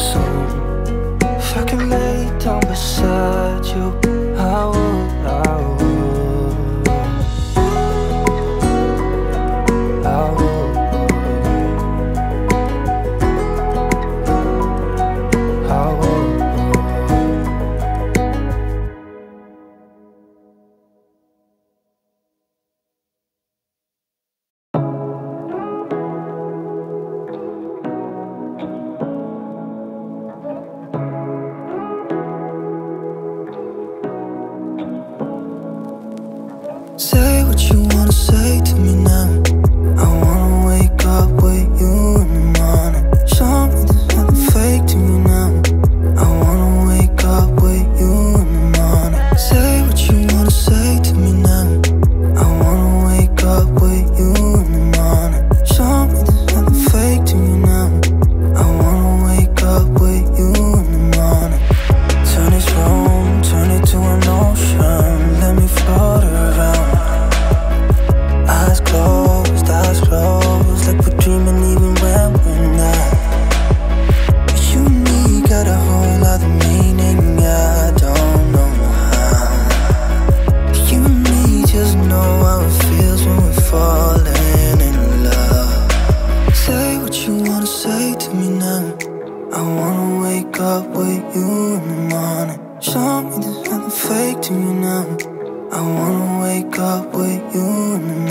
soon. If I could lay down beside you, Say what you wanna say up with you in the morning. Show me this there's nothing fake to you now. I wanna wake up with you in the morning.